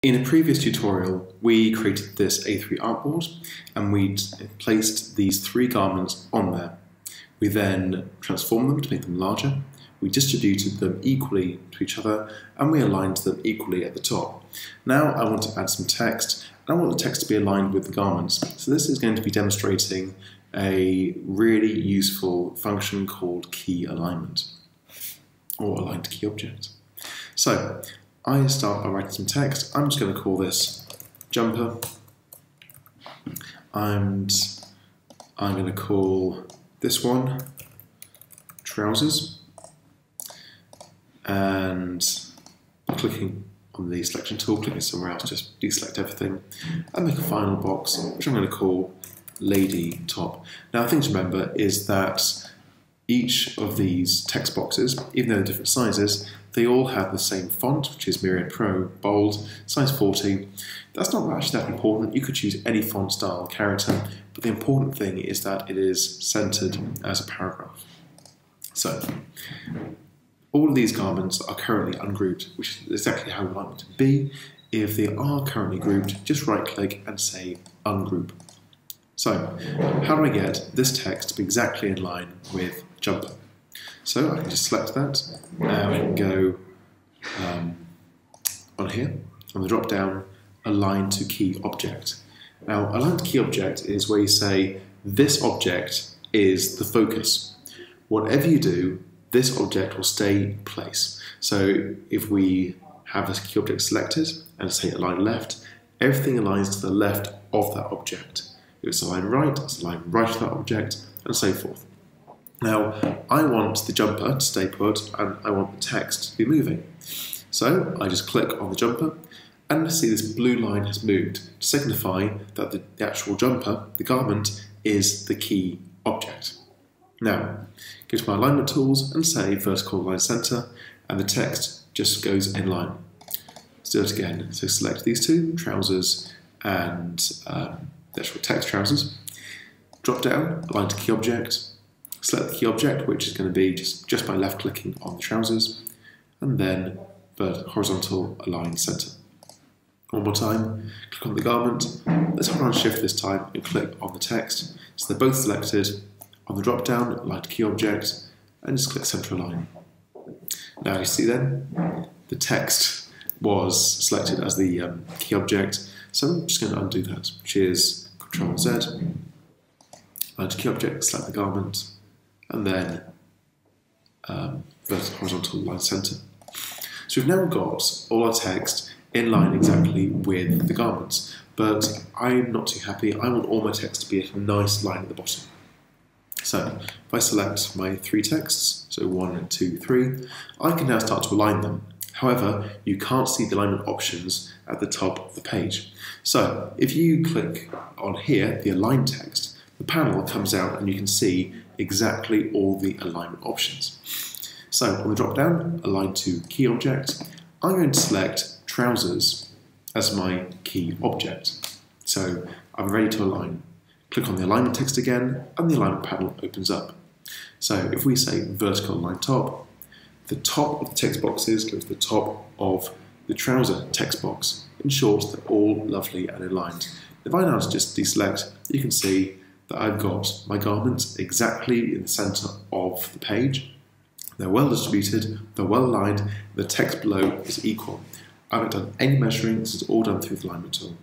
In a previous tutorial, we created this A3 artboard and we placed these three garments on there. We then transformed them to make them larger, we distributed them equally to each other, and we aligned them equally at the top. Now I want to add some text, and I want the text to be aligned with the garments. So this is going to be demonstrating a really useful function called key alignment, or aligned key object. So I start by writing some text. I'm just going to call this jumper. And I'm going to call this one trousers. And clicking on the selection tool, clicking somewhere else, just deselect everything and make a final box, which I'm going to call lady top. Now, the thing to remember is that each of these text boxes, even though they're different sizes, they all have the same font, which is Myriad Pro, bold, size 40. That's not actually that important. You could choose any font style character, but the important thing is that it is centered as a paragraph. So, all of these garments are currently ungrouped, which is exactly how we want them to be. If they are currently grouped, just right click and say ungroup. So, how do I get this text to be exactly in line with jumper? So I can just select that. Now I can go um, on here, on the drop down, align to key object. Now, align to key object is where you say this object is the focus. Whatever you do, this object will stay in place. So if we have a key object selected and say align left, everything aligns to the left of that object. If it's aligned right, it's aligned right to that object, and so forth. Now, I want the jumper to stay put and I want the text to be moving. So I just click on the jumper and I see this blue line has moved to signify that the, actual jumper, the garment, is the key object. Now, go to my alignment tools and say vertical align center and the text just goes in line. Let's do it again. So select these two, trousers and um, the actual text trousers. Drop down, align to key object, select the key object, which is going to be just, just by left clicking on the trousers, and then the horizontal align center. One more time, click on the garment, let's hold on shift this time and click on the text. So they're both selected. On the drop down, align to key object, and just click center align. Now you see then, the text was selected as the um, key object, so I'm just going to undo that, which is Control Z, align to key object, select the garment, and then um, vertical horizontal line center. So we've now got all our text in line exactly with the garments, but I'm not too happy. I want all my text to be a nice line at the bottom. So if I select my three texts, so one, two, three, I can now start to align them. However, you can't see the alignment options at the top of the page. So if you click on here, the align text, the panel comes out and you can see exactly all the alignment options. So on the drop down, align to key object, I'm going to select trousers as my key object. So I'm ready to align. Click on the alignment text again and the alignment panel opens up. So if we say vertical align top, the top of the text boxes go to the top of the trouser text box. Short, they're all lovely and aligned. If I now just deselect, you can see that I've got my garments exactly in the center of the page. They're well distributed, they're well aligned, the text below is equal. I haven't done any measuring, this is all done through the alignment tool.